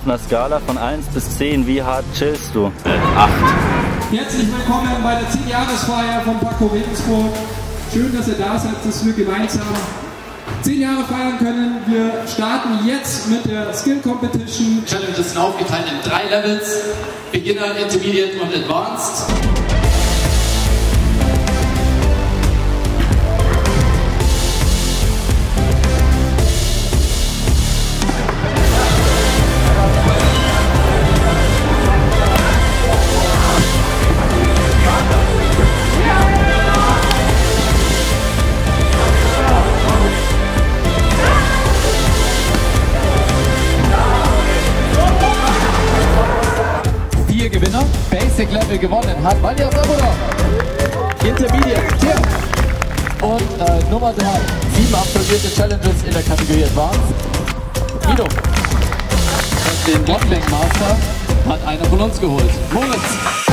Auf einer Skala von 1 bis 10, wie hart chillst du? 8. Herzlich willkommen bei der 10-Jahresfeier von Paco Regensburg. Schön, dass ihr da seid, dass wir gemeinsam 10 Jahre feiern können. Wir starten jetzt mit der Skill Competition. Challenges sind aufgeteilt in drei Levels: Beginner, Intermediate und Advanced. Vier Gewinner. Basic Level gewonnen hat Matthias Abuda. Intermediate Tim. Und äh, Nummer 3. Sieben absolvierte Challenges in der Kategorie Advanced. Guido. Und den One Master hat einer von uns geholt. Moritz.